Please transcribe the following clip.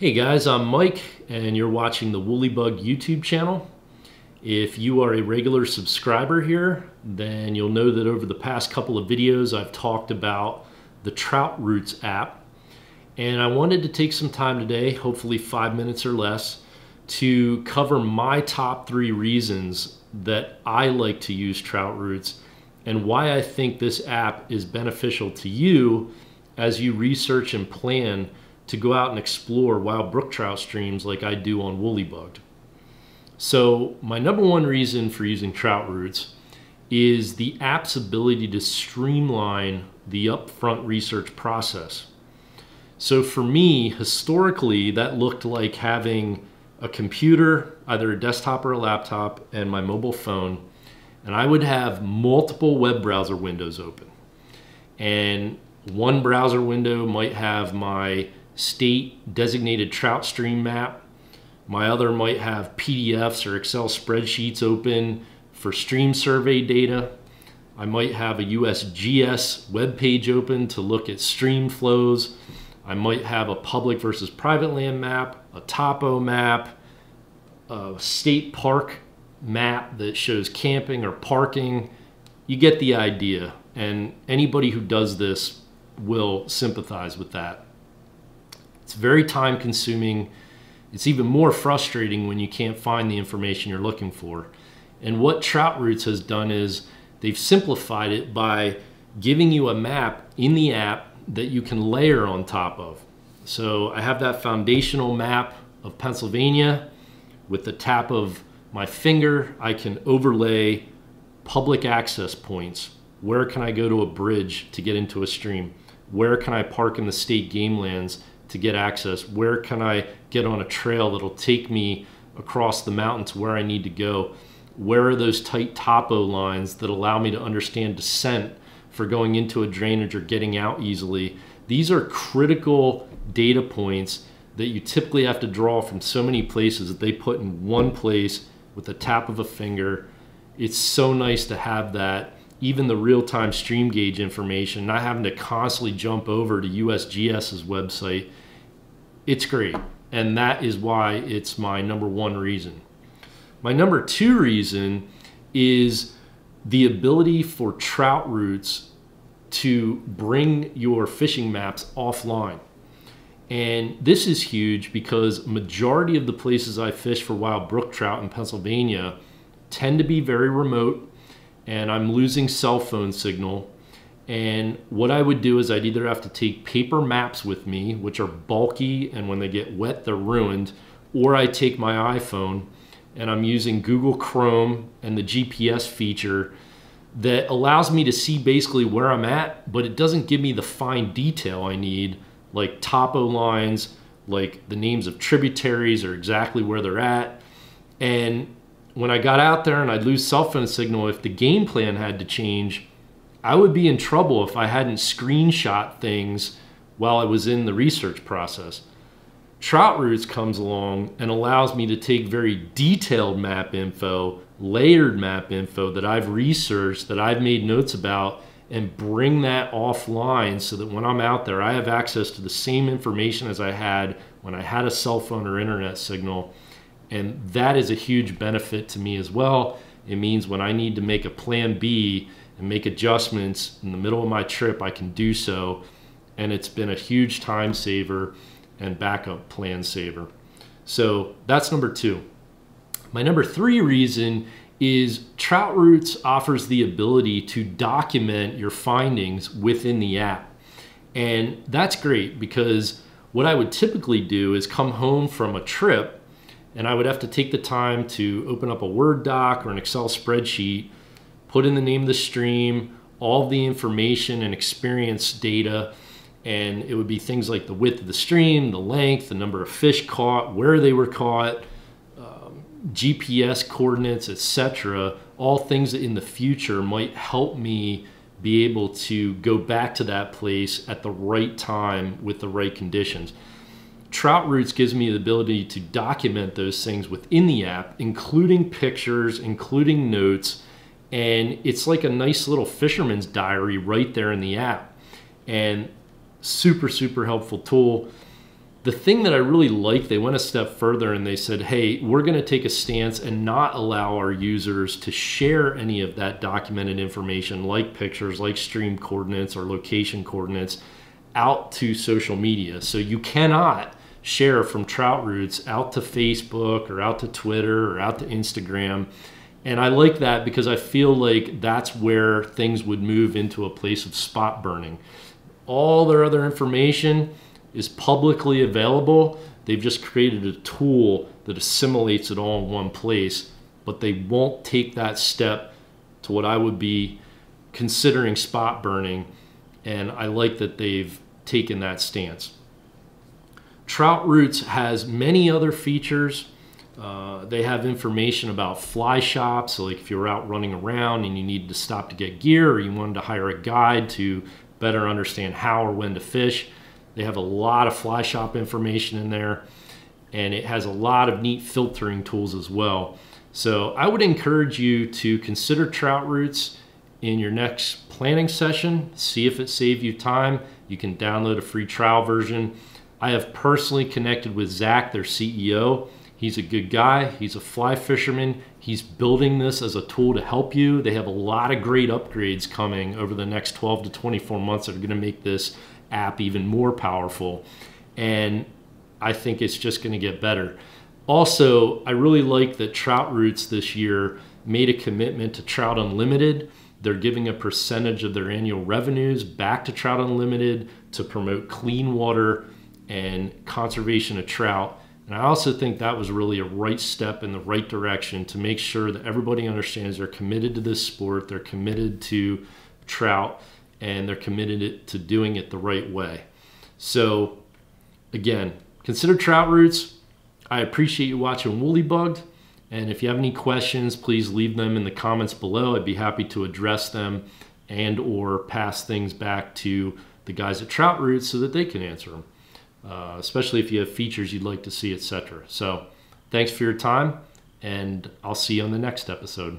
Hey guys, I'm Mike and you're watching the Woolly Bug YouTube channel. If you are a regular subscriber here, then you'll know that over the past couple of videos I've talked about the TroutRoutes app. And I wanted to take some time today, hopefully five minutes or less, to cover my top three reasons that I like to use TroutRoutes and why I think this app is beneficial to you as you research and plan to go out and explore wild brook trout streams like I do on Wooly Bugged. So my number one reason for using TroutRoutes is the app's ability to streamline the upfront research process. So for me, historically, that looked like having a computer, either a desktop or a laptop, and my mobile phone, and I would have multiple web browser windows open. And one browser window might have my state designated trout stream map. My other might have PDFs or Excel spreadsheets open for stream survey data. I might have a USGS web page open to look at stream flows. I might have a public versus private land map, a topo map, a state park map that shows camping or parking. You get the idea. And anybody who does this will sympathize with that. It's very time consuming. It's even more frustrating when you can't find the information you're looking for. And what TroutRoutes has done is they've simplified it by giving you a map in the app that you can layer on top of. So I have that foundational map of Pennsylvania with the tap of my finger. I can overlay public access points. Where can I go to a bridge to get into a stream? Where can I park in the state game lands to get access? Where can I get on a trail that'll take me across the mountain to where I need to go? Where are those tight topo lines that allow me to understand descent for going into a drainage or getting out easily? These are critical data points that you typically have to draw from so many places that they put in one place with the tap of a finger. It's so nice to have that even the real-time stream gauge information, not having to constantly jump over to USGS's website, it's great. And that is why it's my number one reason. My number two reason is the ability for TroutRoutes to bring your fishing maps offline. And this is huge because majority of the places I fish for wild brook trout in Pennsylvania tend to be very remote and I'm losing cell phone signal. And what I would do is I'd either have to take paper maps with me, which are bulky and when they get wet, they're ruined, or I take my iPhone and I'm using Google Chrome and the GPS feature that allows me to see basically where I'm at, but it doesn't give me the fine detail I need, like topo lines, like the names of tributaries or exactly where they're at. And when I got out there and I'd lose cell phone signal, if the game plan had to change, I would be in trouble if I hadn't screenshot things while I was in the research process. TroutRoutes comes along and allows me to take very detailed map info, layered map info that I've researched, that I've made notes about, and bring that offline so that when I'm out there, I have access to the same information as I had when I had a cell phone or internet signal and that is a huge benefit to me as well. It means when I need to make a plan B and make adjustments in the middle of my trip, I can do so. And it's been a huge time saver and backup plan saver. So that's number two. My number three reason is TroutRoutes offers the ability to document your findings within the app. And that's great because what I would typically do is come home from a trip and I would have to take the time to open up a Word doc or an Excel spreadsheet, put in the name of the stream, all the information and experience data, and it would be things like the width of the stream, the length, the number of fish caught, where they were caught, um, GPS coordinates, etc. All things that in the future might help me be able to go back to that place at the right time with the right conditions. TroutRoutes gives me the ability to document those things within the app, including pictures, including notes, and it's like a nice little fisherman's diary right there in the app. And super, super helpful tool. the thing that I really like, they went a step further and they said, hey, we're going to take a stance and not allow our users to share any of that documented information, like pictures, like stream coordinates or location coordinates, out to social media. So you cannot share from TroutRoutes out to Facebook or out to Twitter or out to Instagram. And I like that because I feel like that's where things would move into a place of spot burning. All their other information, is publicly available. They've just created a tool that assimilates it all in one place, but they won't take that step to what I would be considering spot burning. And I like that they've taken that stance. TroutRoutes has many other features. Uh, they have information about fly shops. So like if you're out running around and you need to stop to get gear or you wanted to hire a guide to better understand how or when to fish, they have a lot of fly shop information in there and it has a lot of neat filtering tools as well. So I would encourage you to consider TroutRoutes in your next planning session. See if it saves you time. You can download a free trial version. I have personally connected with Zach, their CEO. He's a good guy. He's a fly fisherman. He's building this as a tool to help you. They have a lot of great upgrades coming over the next 12 to 24 months that are going to make this app even more powerful. And I think it's just going to get better. Also, I really like that TroutRoutes this year made a commitment to Trout Unlimited. They're giving a percentage of their annual revenues back to Trout Unlimited to promote clean water and conservation of trout. And I also think that was really a right step in the right direction to make sure that everybody understands they're committed to this sport, they're committed to trout, and they're committed to doing it the right way. So, again, consider TroutRoutes. I appreciate you watching Wooly Bugged. And if you have any questions, please leave them in the comments below. I'd be happy to address them and or pass things back to the guys at TroutRoutes so that they can answer them, uh, especially if you have features you'd like to see, etc. So thanks for your time, and I'll see you on the next episode.